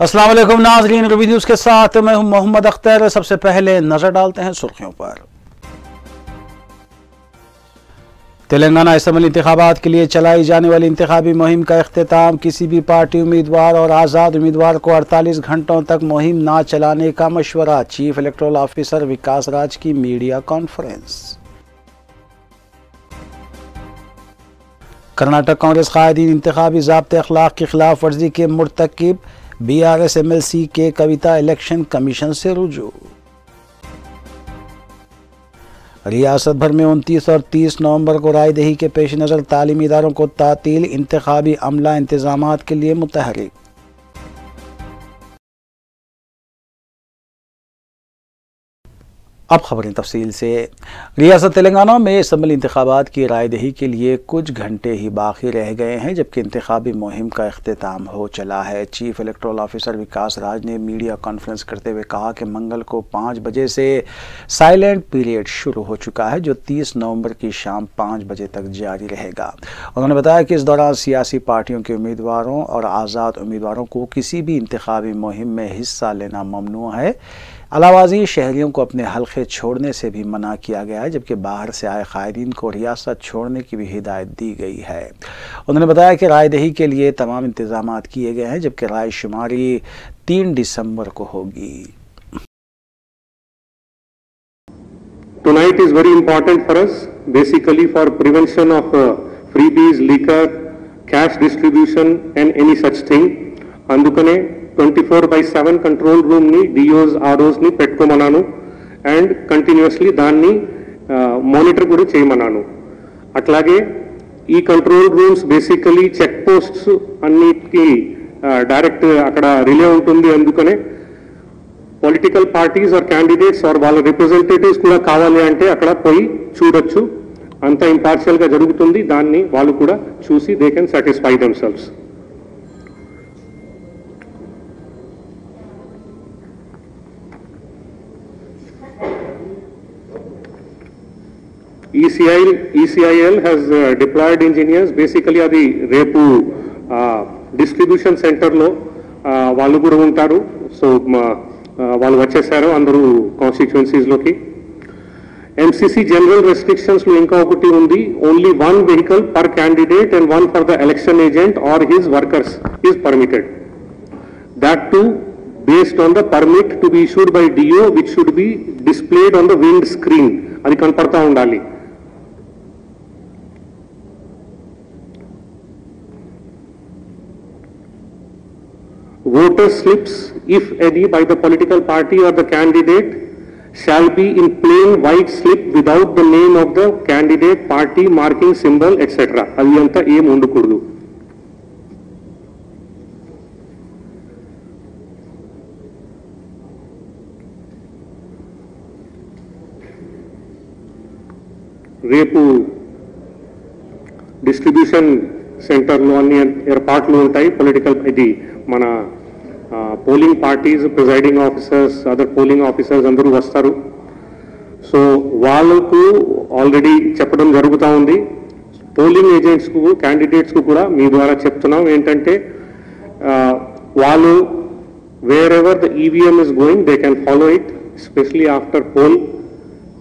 वालेकुम नाजरीन रवि न्यूज़ के साथ मैं हूँ मोहम्मद अख्तर। सबसे पहले नज़र डालते हैं सुर्खियों पर। तेलंगाना असम्बली इंतबात के लिए चलाई जाने वाली इंतबी मुहिम का अख्ताम किसी भी पार्टी उम्मीदवार और आज़ाद उम्मीदवार को 48 घंटों तक मुहिम ना चलाने का मशवरा। Chief electoral officer Vikas Raj की मीडिया कॉन्फ्रेंस। कर्नाटक कांग्रेस कायदीन इंतबी जबत अखलाक की खिलाफ वर्जी के मरतकब। B R S M L C के कविता इलेक्शन कमीशन से रुजू। रियासत भर में उनतीस और तीस नवंबर को रायदेही के पेश नज़र तालीमी इदारों को तातील इंतबी अमला इंतज़ाम के लिए मुतहरिक। अब खबरें तफसील से। रियासत तेलंगाना में असम्बली इंतबात की रायदही के लिए कुछ घंटे ही बाकी रह गए हैं, जबकि इंतबी मुहिम का अख्ताम हो चला है। Chief electoral officer Vikas Raj ने मीडिया कॉन्फ्रेंस करते हुए कहा कि मंगल को पाँच बजे से साइलेंट पीरियड शुरू हो चुका है, जो तीस नवंबर की शाम पाँच बजे तक जारी रहेगा। उन्होंने बताया कि इस दौरान सियासी पार्टियों के उम्मीदवारों और आज़ाद उम्मीदवारों को किसी भी इंतबी मुहिम में हिस्सा लेना ममनू है। अलावाजी शहरियों को अपने हल्के छोड़ने से भी मना किया गया है जबकि बाहर से आए कायदीन को रियासत छोड़ने की भी हिदायत दी गई है उन्होंने बताया कि रायदही के लिए तमाम इंतज़ाम किए गए हैं जबकि राय शुमारी तीन दिसंबर को होगी Tonight is very important for us, basically for prevention of uh, freebies, liquor, cash distribution and any such thing. Andukane, twenty four by seven control రూమ్ని DOs ఆర్ఓస్ని పెట్టుకోమన్నాను. అండ్ కంటిన్యూస్లీ దాన్ని మానిటర్ కూడా చేయమన్నాను. అట్లాగే ఈ control rooms basically check posts అన్నిటికీ direct అక్కడ relay ఉంటుంది. అందుకనే political parties or candidates or వాళ్ళ రిప్రజెంటేటివ్స్ కూడా కావాలి అంటే అక్కడ పోయి చూడొచ్చు. అంత ఇంపార్షియల్గా జరుగుతుంది. దాన్ని వాళ్ళు కూడా చూసి they can satisfy themselves ECI ECIL has deployed engineers basically అది రేపు డిస్ట్రిబ్యూషన్ సెంటర్లో వాళ్ళు కూడా ఉంటారు. సో వాళ్ళు వచ్చేసారు అందరూ కాన్స్టిట్యున్సీస్లోకి ఎంసీసీ జనరల్ రెస్ట్రిక్షన్స్లో ఇంకా ఒకటి ఉంది. Only one vehicle per candidate and one for the election agent or his workers is permitted that to based on the permit to be issued by DO which should be displayed on the wind అది కనపడతా ఉండాలి. Voter slips, if any, by the political party or the candidate shall be in plain white slip without the name of the candidate, party, marking symbol, etc. అది అంతా ఏం ఉండకూడదు రేపు distribution సెంటర్లు అన్ని ఏర్పాట్లు ఉంటాయి పొలిటికల్ ఇది మన polling parties presiding officers other polling officers అందరూ వస్తారు. సో వాళ్ళకు ఆల్రెడీ చెప్పడం జరుగుతూ ఉంది. పోలింగ్ ఏజెంట్స్కు క్యాండిడేట్స్కు కూడా మీ ద్వారా చెప్తున్నాం. ఏంటంటే వాళ్ళు wherever the EVM is going they can follow it especially after poll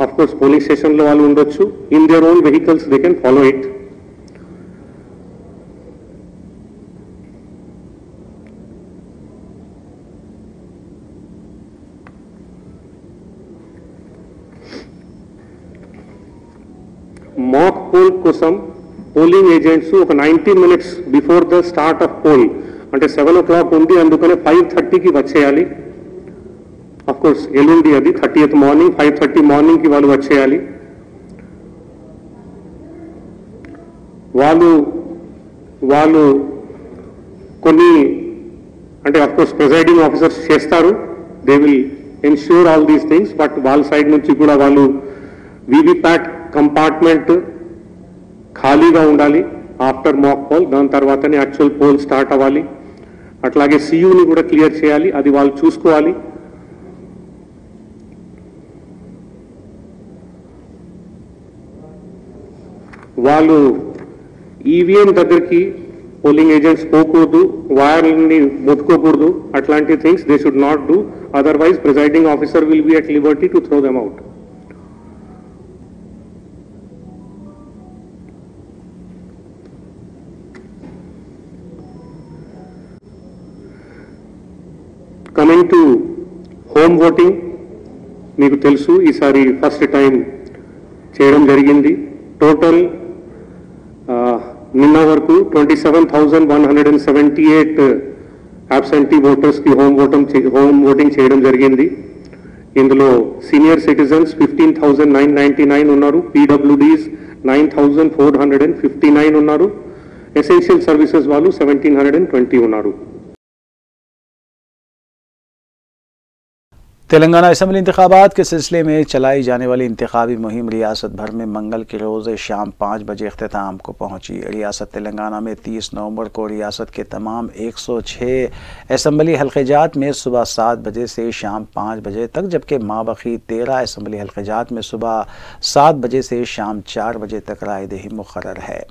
of course polling స్టేషన్లో వాళ్ళు ఉండొచ్చు. In their own vehicles they can follow it mock poll కోసం పోలింగ్ ఏజెంట్స్ ఒక ninety minutes before the start of poll. అంటే seven o'clock ఉంది అందుకనే five థర్టీకి వచ్చేయాలి. అఫ్ కోర్స్ ఎల్లుండి అది థర్టీఎత్ మార్నింగ్ ఫైవ్ థర్టీ మార్నింగ్కి వాళ్ళు వచ్చేయాలి. వాళ్ళు వాళ్ళు కొన్ని అంటే అఫ్ కోర్స్ ఆఫీసర్స్ చేస్తారు. They will ensure all these things but వాళ్ళ సైడ్ నుంచి కూడా వాళ్ళు వీవీప్యాట్ కంపార్ట్మెంట్ ఖాళీగా ఉండాలి. ఆఫ్టర్ మాక్ పోల్ దాని తర్వాతనే యాక్చువల్ పోల్ స్టార్ట్ అవ్వాలి. అట్లాగే సీయూని కూడా క్లియర్ చేయాలి. అది వాళ్ళు చూసుకోవాలి. వాళ్ళు ఈవీఎం దగ్గరికి పోలింగ్ ఏజెంట్స్ పోకూడదు. వైర్ని ముట్టుకోకూడదు. అట్లాంటి things they should not do otherwise presiding officer will be at liberty to throw them out coming to home voting మీకు తెలుసు ఈసారి ఫస్ట్ టైం చేయడం జరిగింది. టోటల్ నిన్న వరకు twenty seven thousand one hundred and seventy eight absentee ఓటర్స్కి home ఓటం home voting చేయడం జరిగింది. ఇందులో senior citizens fifteen thousand nine ninety nine ఉన్నారు PwDs nine thousand four hundred and fifty nine ఉన్నారు ఎసెన్షియల్ సర్వీసెస్ వాళ్ళు సెవెంటీన్ హండ్రెడ్ అండ్ ట్వంటీ ఉన్నారు. Telangana assembly इंतबात के सिलसिले में चलाई जाने वाली इंतबी मुहिम रियासत भर में मंगल के रोज़ शाम पाँच बजे अख्ताम को पहुँची। रियासत तेलंगाना में तीस नवंबर को रियासत के तमाम एक सौ छः असम्बली हल्केजात में सुबह सात बजे से शाम पाँच बजे तक, जबकि माबखी तेरह असम्बली हल्केजात में सुबह सात बजे से शाम चार बजे तक रायदही मुकर है।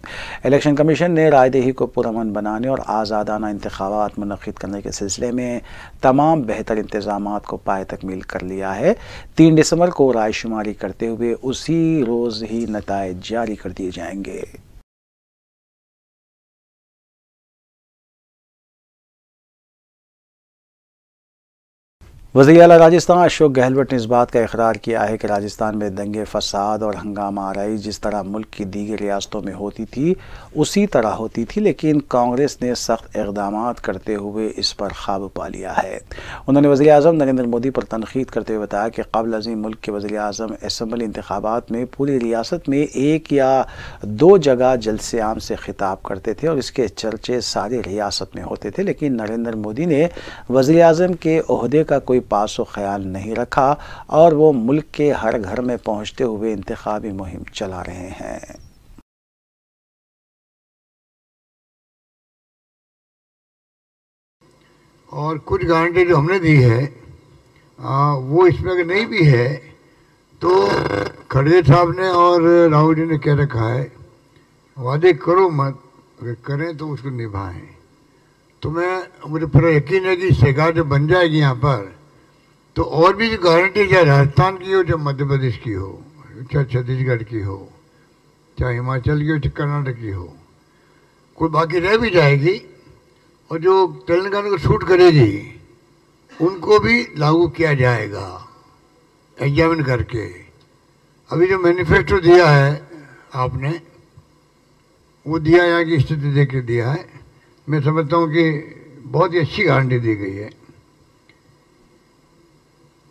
इलेक्शन कमीशन ने रायदही को पुरमन बनाने और आज़ादाना इंतबात मनद करने के सिलसिले में तमाम बेहतर इंतज़ाम को पाए तक शामिल कर लिया है। तीन दिसंबर को रायशुमारी करते हुए उसी रोज़ ही नतज जारी कर दिए जाएँगे। वजी अला राजस्थान अशोक गहलोत ने इस बात का इकरार किया है कि राजस्थान में दंगे, फसाद और हंगामा आरई जिस तरह मुल्क की दीगर रियासतों में होती थी, उसी तरह होती थी, लेकिन कांग्रेस ने सख्त इकदाम करते हुए इस पर काबू पा लिया है। उन्होंने वजी अजम नरेंद्र मोदी पर तनखीद करते हुए बताया कि कबल अजीम मुल्क के वजी अजम असम्बली इंतबात में पूरी रियासत में एक या दो जगह जलसे आम से खिताब करते थे और इसके चर्चे सारी रियासत में होते थे, लेकिन नरेंद्र मोदी ने वजी अजम के अहदे का कोई पास ख्याल नहीं रखा और वो मुल्क के हर घर में पहुँचते हुए इंतबी मुहिम चला रहे हैं। और कुछ गारंटी जो हमने दी है आ, वो इसमें अगर नहीं भी है तो खड़गे साहब ने और राहुल जी ने कह रखा है वादे करो मत अगर करें तो उसको निभाएँ। तो मैं मुझे पूरा यकीन है कि सरकार जब बन जाएगी यहाँ पर। तो और भी जो गारंटी चाहे राजस्थान की हो चाहे मध्य प्रदेश की हो, चाहे छत्तीसगढ़ की हो, चाहे हिमाचल की हो, चाहे कर्नाटक की हो, कोई बाकी रह भी जाएगी और जो तेलंगाना को शूट करेगी, उनको भी लागू किया जाएगा, एग्जामिन करके। अभी जो मैनिफेस्टो दिया है आपने, वो दिया यहाँ की स्थिति देख के दिया है। मैं समझता हूँ कि बहुत ही अच्छी गारंटी दी गई है।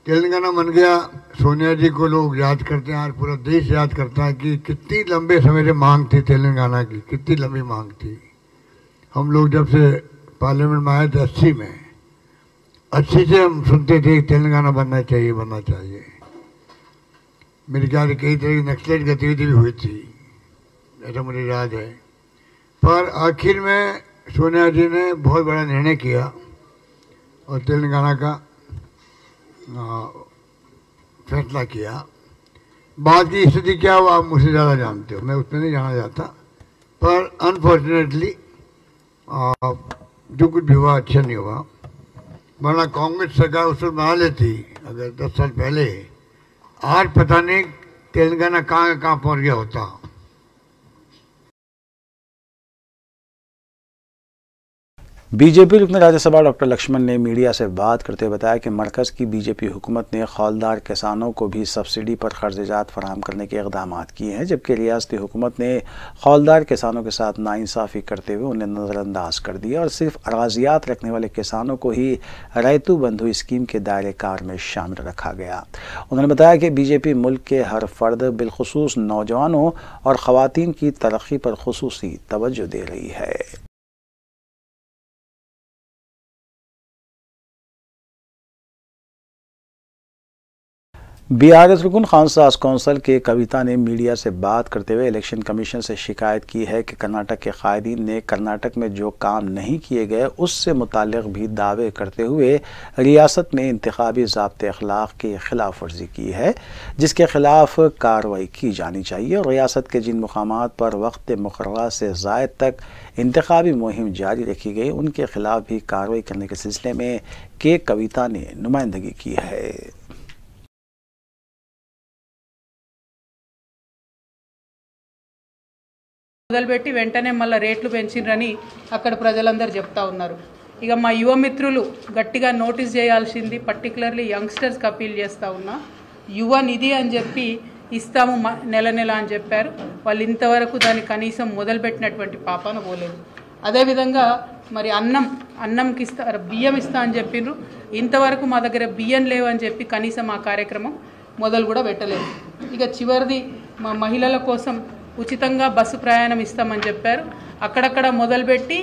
तेलंगाना बन गया, सोनिया जी को लोग याद करते हैं, आज पूरा देश याद करता है कि कितनी लंबे समय से मांग थी तेलंगाना की, कितनी लंबी मांग थी। हम लोग जब से पार्लियामेंट में आए थे, अस्सी में, अस्सी से हम सुनते थे कि तेलंगाना बनना चाहिए बनना चाहिए। मेरे ख्याल कई तरह की नक्सलाइट गतिविधि भी हुई थी, ऐसा मुझे याद है। पर आखिर में सोनिया जी ने बहुत बड़ा निर्णय किया, और तेलंगाना का फैसला किया। बाद की स्थिति क्या हुआ, आप मुझसे ज़्यादा जानते हो। मैं उसमें नहीं जाना चाहता। पर अनफॉर्चुनेटली जो कुछ भी हुआ अच्छा नहीं हुआ। वरना कांग्रेस सरकार उस वक्त बना लेती, अगर दस साल पहले। आज पता नहीं, तेलंगाना कहाँ कहाँ पहुँच गया होता। बीजेपी रुकन राज्यसभा डॉक्टर लक्ष्मण ने मीडिया से बात करते हुए बताया कि मरकज़ की बीजेपी हुकूमत ने खौलदार किसानों को भी सब्सिडी पर कर्जजात फराम करने के इकदाम किए हैं, जबकि रियासती हुकूमत ने खौलदार किसानों के साथ नाइंसाफ़ी करते हुए उन्हें नज़रअंदाज कर दिया और सिर्फ़ अराजियात रखने वाले किसानों को ही रैतु बंधु स्कीम के दायरे कार में शामिल रखा गया। उन्होंने बताया कि बीजेपी मुल्क के हर फर्द, बिलखसूस नौजवानों और ख़वान की तरक्की पर खसूस तोज्जो दे रही है। बीआरएस रुकन खानसाज कौंसल के कविता ने मीडिया से बात करते हुए इलेक्शन कमीशन से शिकायत की है कि कर्नाटक के कायदीन ने कर्नाटक में जो काम नहीं किए गए, उससे मुतल भी दावे करते हुए रियासत में इंतबी जबत अखलाक की खिलाफ वर्जी की है, जिसके खिलाफ कार्रवाई की जानी चाहिए। और रियासत के जिन मकाम पर वक्त मुकर से जायद तक इंतबी मुहिम जारी रखी गई, उनके खिलाफ भी कार्रवाई करने के सिलसिले में के कविता ने नुमाइंदगी की है। మొదలుపెట్టి వెంటనే మళ్ళీ రేట్లు పెంచిండ్రని అక్కడ ప్రజలందరూ చెప్తా ఉన్నారు. ఇక మా యువ మిత్రులు గట్టిగా నోటీస్ చేయాల్సింది పర్టికులర్లీ యంగ్స్టర్స్కి అపీల్ చేస్తూ ఉన్నా. యువ నిధి అని చెప్పి ఇస్తాము నెల నెల అని చెప్పారు. వాళ్ళు ఇంతవరకు దాన్ని కనీసం మొదలుపెట్టినటువంటి పాపాన పోలేదు. అదేవిధంగా మరి అన్నం అన్నంకి ఇస్తా బియ్యం ఇస్తా అని చెప్పిండ్రు ఇంతవరకు మా దగ్గర బియ్యం లేవని చెప్పి కనీసం ఆ కార్యక్రమం మొదలు కూడా పెట్టలేదు. ఇక చివరిది మా మహిళల కోసం ఉచితంగా బస్సు ప్రయాణం ఇస్తామని చెప్పారు. అక్కడక్కడ మొదలుపెట్టి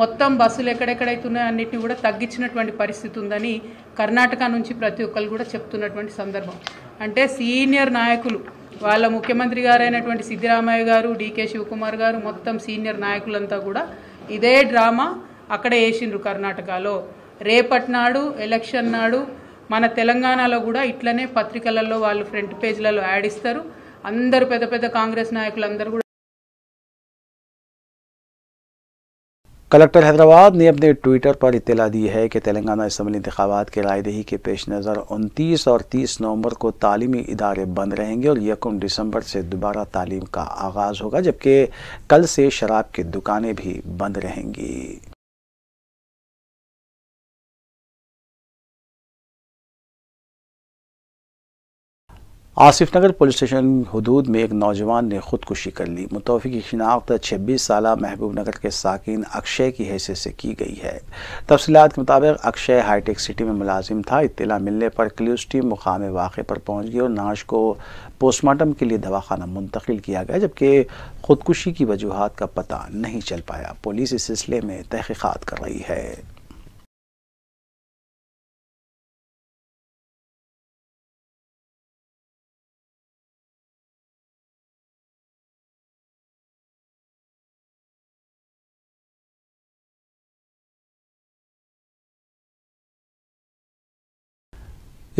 మొత్తం బస్సులు ఎక్కడెక్కడైతే ఉన్నాయో అన్నింటినీ కూడా తగ్గించినటువంటి పరిస్థితి ఉందని కర్ణాటక నుంచి ప్రతి ఒక్కరు కూడా చెప్తున్నటువంటి సందర్భం. అంటే సీనియర్ నాయకులు వాళ్ళ ముఖ్యమంత్రి గారైనటువంటి సిద్ధిరామయ్య గారు డీకే శివకుమార్ గారు మొత్తం సీనియర్ నాయకులంతా కూడా ఇదే డ్రామా అక్కడ వేసిండ్రు కర్ణాటకలో. రేపటి నాడు ఎలక్షన్ నాడు మన తెలంగాణలో కూడా ఇట్లనే పత్రికలలో వాళ్ళు ఫ్రంట్ పేజ్లలో యాడ్ ఇస్తారు. అందరు పెద్ద పెద్ద కాంగ్రెస్ నాయకులు అందరూ కూడా कलेक्टर हैदराबाद ने अपने ट्विटर पर इतला दी है कि तेलंगाना असम्बली इंतबात के रायदही के पेश नज़र उनतीस और तीस नवंबर को तालीमी इदारे बंद रहेंगे और यकम दिसंबर से दोबारा तालीम का आगाज़ होगा जबकि कल से शराब की दुकानें भी बंद रहेंगी आसिफ नगर पुलिस स्टेशन हदूद में एक नौजवान ने खुदकुशी कर ली। मुतौफ़ी की शिनाख्त छब्बीस साल महबूब नगर के साकिन अक्षय की हैसियत से की गई है। तफसीत के मुताबिक अक्षय हाईटेक सिटी में मुलाजिम था इतला मिलने पर क्ल्यूज टीम मुकाम वाक़े पर पहुँच गई और नाश को पोस्टमार्टम के लिए दवाखाना मुंतकिल किया गया, जबकि खुदकुशी की वजूहत का पता नहीं चल पाया। पुलिस इस सिलसिले में तहकीक़ात कर रही है।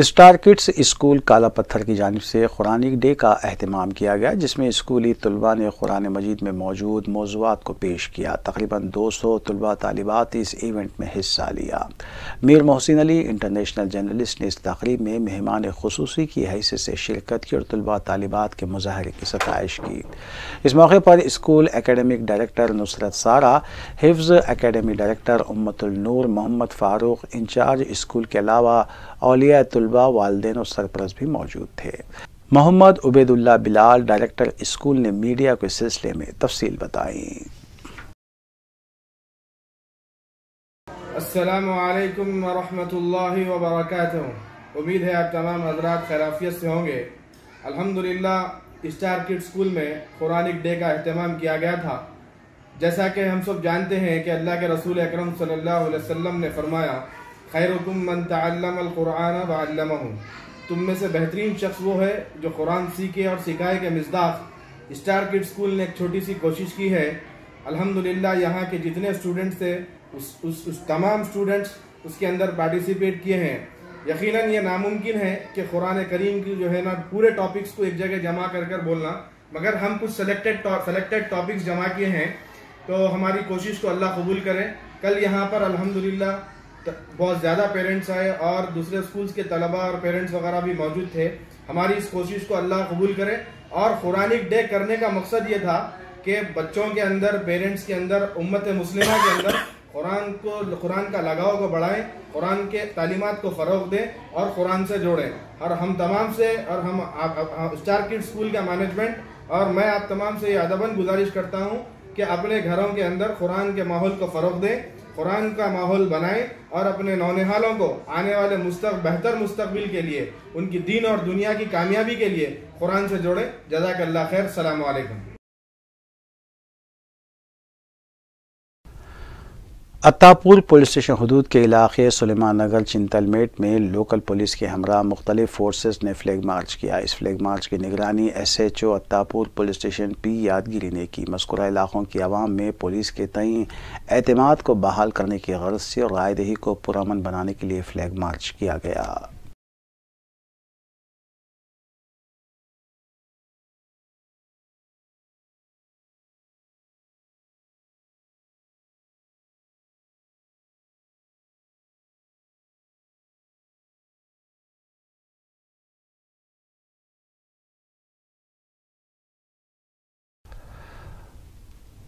स्टार किड्स स्कूल काला पत्थर की जानब से कुरानिक डे का अहतमाम किया गया, जिसमें स्कूली तलबा ने कुरान मजीद में मौजूद मौजूद को पेश किया। तकरीबन 200 तलबा तालिबात इस इवेंट में हिस्सा लिया। मीर मोहसिन अली, इंटरनेशनल जर्नलिस्ट, ने इस तकरीब में मेहमान खसूसी की हैसियत से शिरकत की और तलबा तालिबात के मुजाहरे की सतश की। इस मौके पर school academic director Nusrat Sara, Hifz academy director Ummatulnoor Mohammed Farooq, in charge school के अलावा अलिया तलबा वालदेन और सरपरस्त भी मौजूद थे। मोहम्मद उबैदुल्ला बिलाल, डायरेक्टर स्कूल ने मीडिया को इस सिलसिले में तफसील बताई। असलकम वरहमतुल्लाहि वबरकातुहू। उम्मीद है आप तमाम हजरात खैराफियत से होंगे। अल्हम्दुलिल्लाह, स्टार किड स्कूल में कुरानिक डे का अहतमाम किया गया था। जैसा कि हम सब जानते हैं कि अल्लाह के रसूल अकरम सल्लल्लाहु अलैहि वसल्लम ने फरमाया खैरुकुम मन तअल्लम कुरान वअल्लमहु तुम में से बेहतरीन शख्स वो है जो कुरान सीखे और सिखाए के मिजदाक। स्टार किड स्कूल ने एक छोटी सी कोशिश की है। अल्हम्दुलिल्लाह यहाँ के जितने स्टूडेंट्स थे उस, उस, उस तमाम स्टूडेंट्स उसके अंदर पार्टिसिपेट किए हैं। यकीनन ये नामुमकिन है कि कुरान करीम की जो है ना पूरे टॉपिक्स को एक जगह जमा कर कर बोलना। मगर हम कुछ सेलेक्टेड सेलेक्टेड टॉपिक्स जमा किए हैं। तो हमारी कोशिश को अल्लाह कबूल करें। कल यहाँ पर अल्हम्दुलिल्लाह त- बहुत ज़्यादा पेरेंट्स आए और दूसरे स्कूल्स के तलबा और पेरेंट्स वगैरह भी मौजूद थे। हमारी इस कोशिश को अल्लाह कबूल करे और कुरानिक डे करने का मकसद ये था कि बच्चों के अंदर पेरेंट्स के अंदर, उम्मत मुस्लिमा के अंदर कुरान को, कुरान का लगाव को बढ़ाएँ, कुरान के तालीमात को फ़रोग दें और कुरान से जोड़ें। और हम तमाम से, और हम स्टार किड स्कूल का मैनेजमेंट और मैं आप तमाम से ये अदबन गुजारिश करता हूँ कि अपने घरों के अंदर कुरान के माहौल को फ़रोग दें। कुरान का माहौल बनाएँ और अपने नौनिहालों को आने वाले मुस्तक, बेहतर मुस्तकबिल के लिए, उनकी दीन और दुनिया की कामयाबी के लिए कुरान से जोड़ें। जजाकल्ला खैर। सलाम अत्तापुर पुलिस स्टेशन हदूद के इलाके सुलेमान नगर चिंतलमेट में लोकल पुलिस के हमरा मुख्तलिफ़ फोर्सेस ने फ्लैग मार्च किया। इस फ्लैग मार्च की निगरानी S H O Attapur police station P Yadagiri ने की। मस्कुरा इलाकों की आवाम में पुलिस के तई एतमाद को बहाल करने की गर्ज से और रायदही को पुरमन बनाने के लिए फ्लैग मार्च किया गया।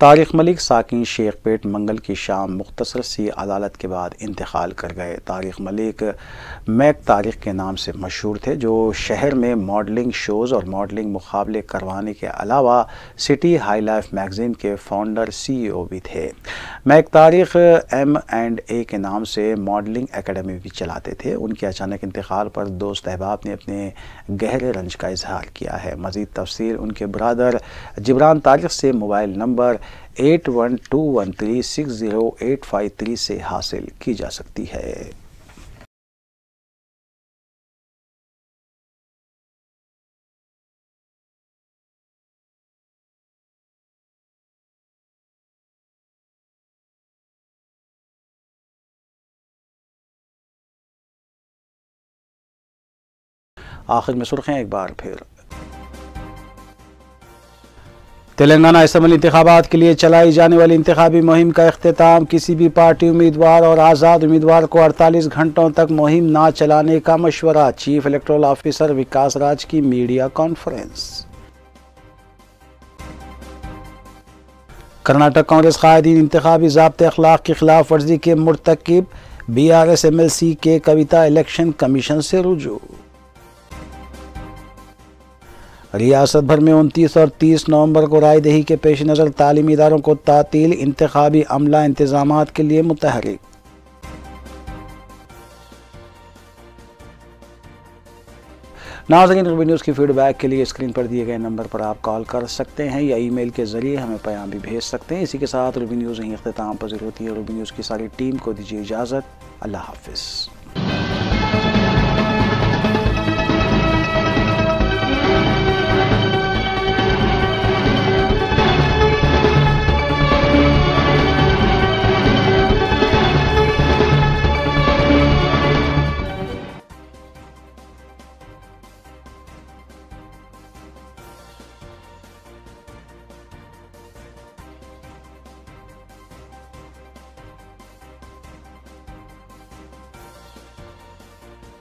तारिक मलिक साकिन शेख पेट मंगल की शाम मुख्तसर सी अदालत के बाद इंतकाल कर गए। तारिक मलिक मैक तारिक के नाम से मशहूर थे, जो शहर में मॉडलिंग शोज़ और मॉडलिंग मुकाबले करवाने के अलावा सिटी हाई लाइफ मैगज़ीन के फाउंडर सीईओ भी थे। Mac Tariq M and A के नाम से मॉडलिंग एकेडमी भी चलाते थे। उनके अचानक इंतकाल पर दोस्त अहबाब ने अपने गहरे रंज का इजहार किया है। मज़ीद तफसील उनके बरदर जबरान तारिक से mobile number eight one two one three six zero eight five three से हासिल की जा सकती है। आखिर में सुर्खें एक बार फिर। तेलंगाना असम्बली इंतबात के लिए चलाई जाने वाली इंतबी मुहिम का अख्ताम किसी भी पार्टी उम्मीदवार और आज़ाद उम्मीदवार को 48 घंटों तक मुहिम ना चलाने का मशवरा, chief electoral officer Vikas Raj की मीडिया कॉन्फ्रेंस। कर्नाटक कांग्रेस कायदीन इंतबी जबते अखलाक की खिलाफ वर्जी के मरतकब B R S M L C के कविता इलेक्शन कमीशन से रुजू। रियासत भर में उनतीस और तीस नवंबर को रायदही के पेश नज़र तालीमी इदारों को तातील इंतबी अमला इंतज़ाम के लिए मुतहरिक। नाजरीन रूबी न्यूज़ की फीडबैक के लिए स्क्रीन पर दिए गए नंबर पर आप कॉल कर सकते हैं या ईमेल के ज़रिए हमें पैगाम भी भेज सकते हैं। इसी के साथ रूबी न्यूज़ यहीं अख्ताम पजीर होती है रूबी न्यूज़ की सारी टीम को दीजिए इजाज़त। अल्लाह हाफिज़।